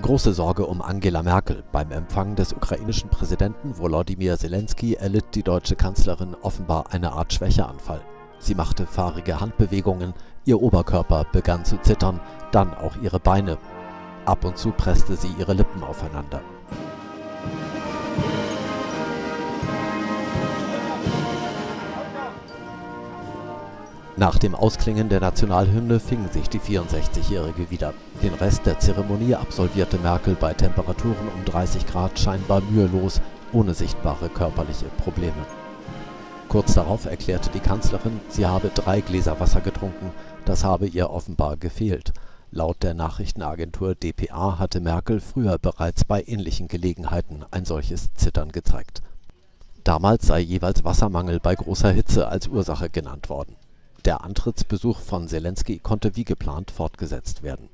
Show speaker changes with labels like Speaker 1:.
Speaker 1: Große Sorge um Angela Merkel. Beim Empfang des ukrainischen Präsidenten Volodymyr Zelensky erlitt die deutsche Kanzlerin offenbar eine Art Schwächeanfall. Sie machte fahrige Handbewegungen, ihr Oberkörper begann zu zittern, dann auch ihre Beine. Ab und zu presste sie ihre Lippen aufeinander. Nach dem Ausklingen der Nationalhymne fing sich die 64-Jährige wieder. Den Rest der Zeremonie absolvierte Merkel bei Temperaturen um 30 Grad scheinbar mühelos, ohne sichtbare körperliche Probleme. Kurz darauf erklärte die Kanzlerin, sie habe drei Gläser Wasser getrunken, das habe ihr offenbar gefehlt. Laut der Nachrichtenagentur dpa hatte Merkel früher bereits bei ähnlichen Gelegenheiten ein solches Zittern gezeigt. Damals sei jeweils Wassermangel bei großer Hitze als Ursache genannt worden der Antrittsbesuch von Selenskyj konnte wie geplant fortgesetzt werden